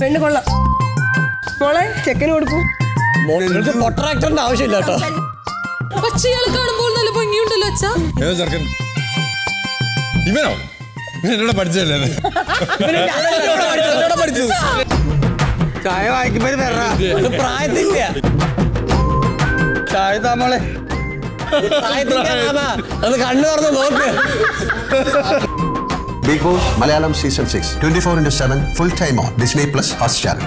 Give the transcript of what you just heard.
പെണ്ണ് കൊള്ളാം മോളെ ചെക്കന് കൊടുക്കും പൊട്ടറാക്ടറിന്റെ ആവശ്യമില്ല കേട്ടോ പക്ഷികളെ കാണുമ്പോൾ നല്ല ഭംഗിയുണ്ടല്ലോ അച്ഛാ ഏതോ ചെറുക്കൻ ഇവനോ എന്നോട് പഠിച്ചല്ലേ ചായ വാങ്ങിക്കുമ്പോ പ്രായത്തില്ല ചായ താമളെ പ്രായത്തില്ല അത് കണ്ണു തുറന്ന് നോക്ക് Big Boss Malayalam Season 6, 24/7, full time on Disney Plus Hotstar.